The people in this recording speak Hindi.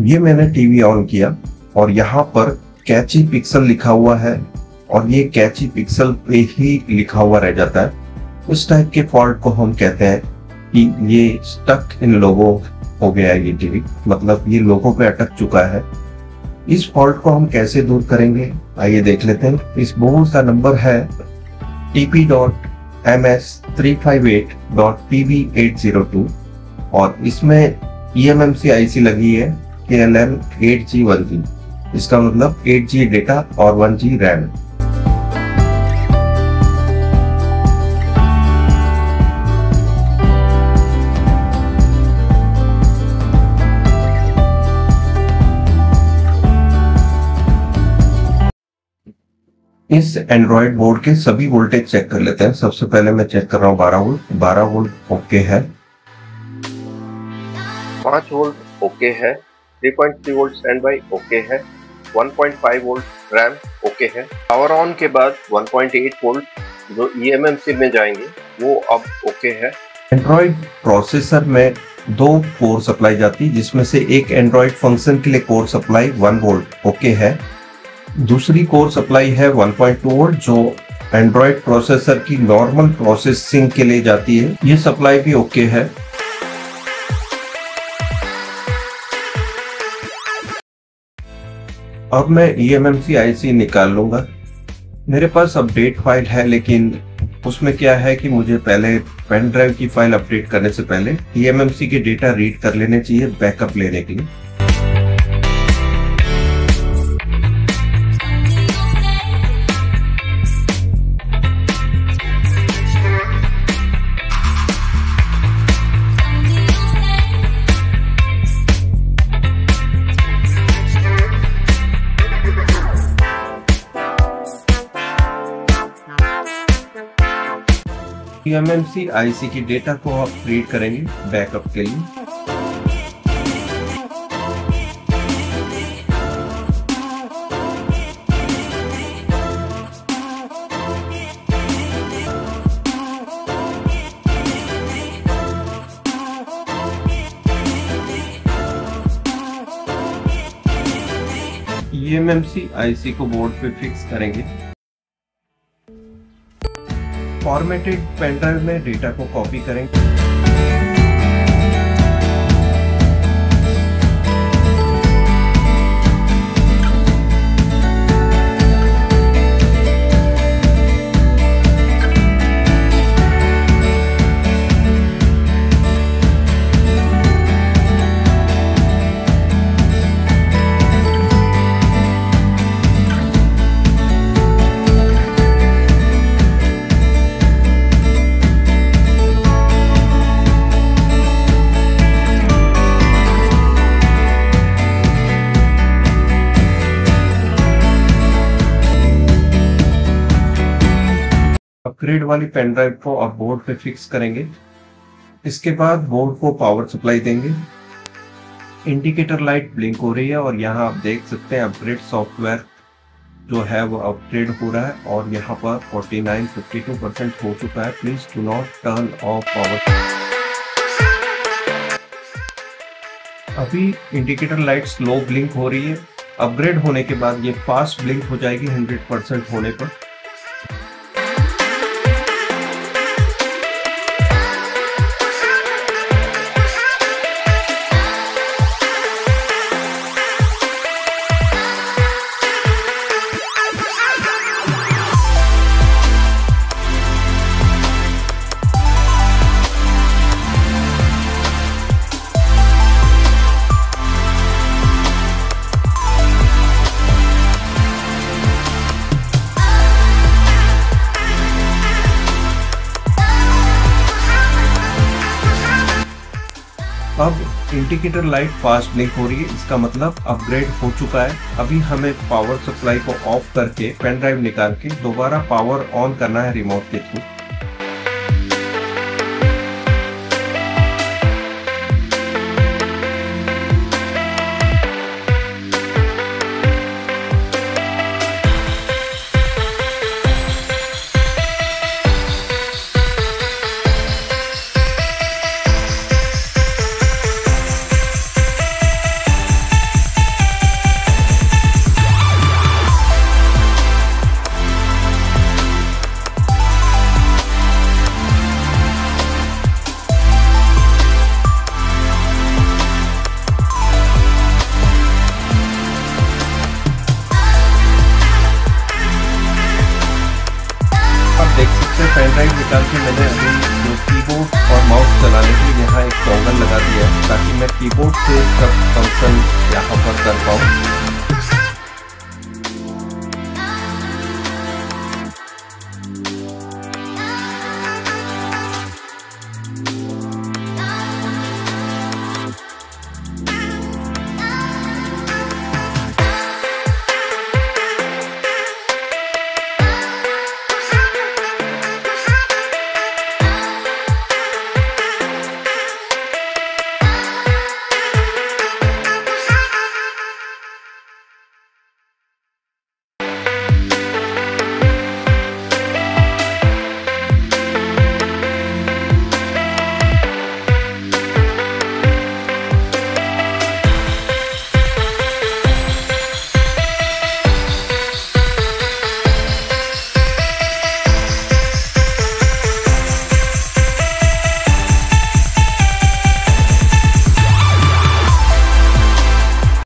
ये मैंने टीवी ऑन किया और यहाँ पर कैची पिक्सल लिखा हुआ है और ये कैची पिक्सल पे ही लिखा हुआ रह जाता है। उस टाइप के फॉल्ट को हम कहते हैं कि ये स्टक इन लोगों हो गया है ये टीवी। मतलब ये लोगों पे अटक चुका है। इस फॉल्ट को हम कैसे दूर करेंगे? आइए देख लेते हैं। इस बोर्ड का नंबर है TP dot M S three five eight dot P V eight zero two और इसमें ई एम एम सी आई सी लगी है। K L N eight G one G इसका मतलब एट जी डेटा और वन जी रैम इस एंड्रॉइड बोर्ड के सभी वोल्टेज चेक कर लेते हैं। सबसे पहले मैं चेक कर रहा हूँ बारह वोल्ट बारह वोल्ट ओके है। पाँच वोल्ट ओके है। 3.3 वोल्ट स्टैंड बाई ओके है 1.5 वोल्ट रैम ओके है। पावर ऑन के बाद 1.8 वोल्ट जो ई में जाएँगे, वो अब ओके है। एंड्रॉइड प्रोसेसर में दो कोर सप्लाई जाती है जिसमें से एक एंड्रॉइड फ़ंक्शन के लिए कोर सप्लाई 1 वोल्ट ओके है। दूसरी कोर सप्लाई है 1.2 वोल्ट जो एंड्रॉइड प्रोसेसर की नॉर्मल प्रोसेसिंग के लिए जाती है। ये सप्लाई भी ओके है। अब मैं ई एम एम सी आई सी निकाल लूँगा। मेरे पास अपडेट फ़ाइल है, लेकिन उसमें क्या है कि मुझे पहले पेन ड्राइव की फ़ाइल अपडेट करने से पहले ई एम एम सी के डेटा रीड कर लेने चाहिए बैकअप लेने के लिए। एमएमसी आईसी की डेटा को आप रीड करेंगे बैकअप के लिए। ईएमएमसी आईसी को बोर्ड पे फिक्स करेंगे। फॉर्मेटेड पेनड्राइव में डेटा को कॉपी करेंगे। अपग्रेड वाली पेन ड्राइव को आप बोर्ड पे फिक्स करेंगे। इसके बाद बोर्ड को पावर सप्लाई देंगे। इंडिकेटर लाइट ब्लिंक हो रही है और यहाँ आप देख सकते हैं अपग्रेड सॉफ्टवेयर जो है वो अपग्रेड हो रहा है और यहाँ पर 49 52 परसेंट हो चुका है। Please do not turn off power अभी इंडिकेटर लाइट स्लो ब्लिंक हो रही है। अपग्रेड होने के बाद ये फास्ट ब्लिंक हो जाएगी 100 परसेंट होने पर। अब इंडिकेटर लाइट फास्ट ब्लिंक हो रही है, इसका मतलब अपग्रेड हो चुका है। अभी हमें पावर सप्लाई को ऑफ़ करके पेन ड्राइव निकाल के दोबारा पावर ऑन करना है रिमोट के थ्रू फ्रेंड निकाल के मैंने अभी जो कीबोर्ड और माउस चलाने के लिए यहाँ एक टॉगल लगा दिया ताकि मैं कीबोर्ड से सब फ़ंक्शन यहाँ पर कर पाऊँ।